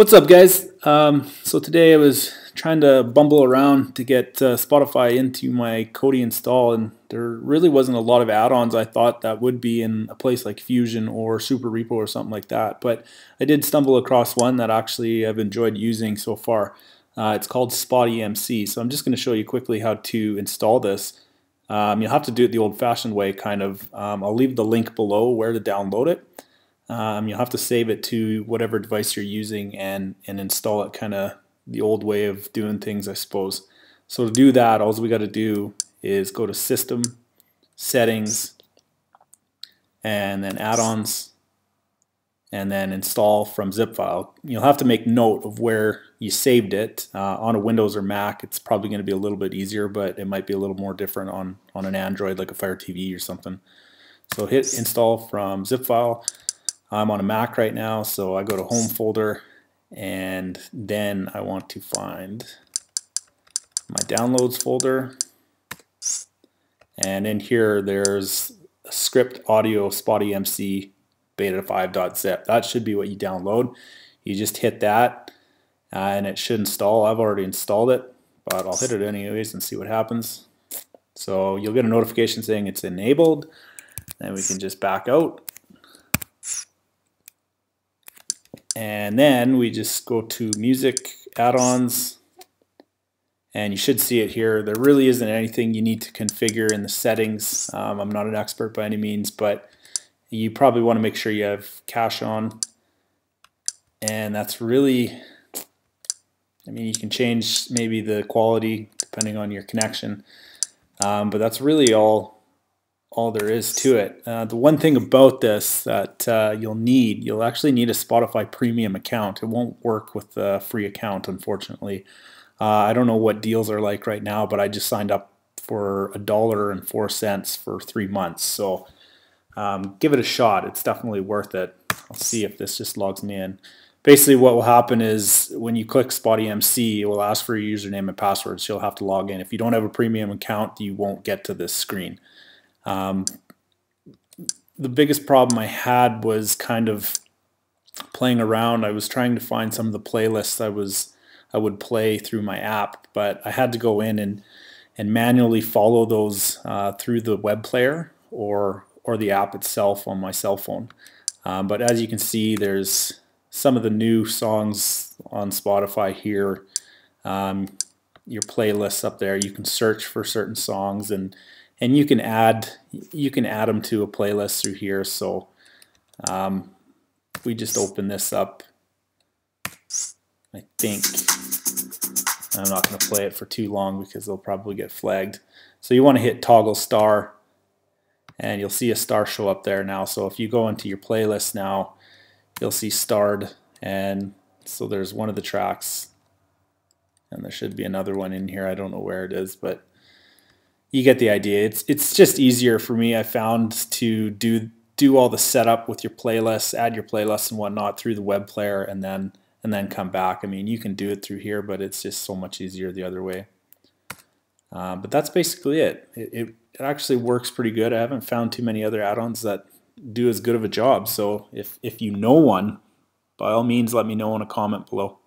What's up, guys? Um, so today I was trying to bumble around to get uh, Spotify into my Kodi install, and there really wasn't a lot of add-ons I thought that would be in a place like Fusion or Super Repo or something like that. But I did stumble across one that actually I've enjoyed using so far. Uh, it's called SpotiMC. So I'm just going to show you quickly how to install this. Um, you'll have to do it the old-fashioned way, kind of. Um, I'll leave the link below where to download it. Um, you'll have to save it to whatever device you're using and, and install it kind of the old way of doing things, I suppose. So to do that, all we got to do is go to System, Settings, and then Add-ons, and then install from zip file. You'll have to make note of where you saved it. Uh, on a Windows or Mac, it's probably going to be a little bit easier, but it might be a little more different on, on an Android like a Fire TV or something. So hit install from zip file. I'm on a Mac right now, so I go to home folder and then I want to find my downloads folder. And in here, there's a script audio SpotiMC beta 5.zip. That should be what you download. You just hit that uh, and it should install. I've already installed it, but I'll hit it anyways and see what happens. So you'll get a notification saying it's enabled. Then we can just back out And then we just go to music add-ons and you should see it here. There really isn't anything you need to configure in the settings. Um, I'm not an expert by any means, but you probably want to make sure you have cache on. And that's really, I mean, you can change maybe the quality depending on your connection. Um, but that's really all all there is to it. Uh, the one thing about this that uh, you'll need, you'll actually need a Spotify premium account. It won't work with the free account, unfortunately. Uh, I don't know what deals are like right now, but I just signed up for a dollar and four cents for three months. So um, give it a shot. It's definitely worth it. I'll see if this just logs me in. Basically, what will happen is when you click Spoti MC, it will ask for your username and password, so you'll have to log in. If you don't have a premium account, you won't get to this screen. Um, the biggest problem I had was kind of playing around. I was trying to find some of the playlists I was I would play through my app, but I had to go in and and manually follow those uh, through the web player or or the app itself on my cell phone. Um, but as you can see, there's some of the new songs on Spotify here. Um, your playlists up there. You can search for certain songs and and you can add you can add them to a playlist through here so um, we just open this up. I think I'm not going to play it for too long because they'll probably get flagged. So you want to hit toggle star and you'll see a star show up there now. So if you go into your playlist now you'll see starred and so there's one of the tracks and there should be another one in here. I don't know where it is but you get the idea. It's it's just easier for me. I found to do do all the setup with your playlists, add your playlists and whatnot through the web player, and then and then come back. I mean, you can do it through here, but it's just so much easier the other way. Uh, but that's basically it. It, it. it actually works pretty good. I haven't found too many other add-ons that do as good of a job. So if if you know one, by all means, let me know in a comment below.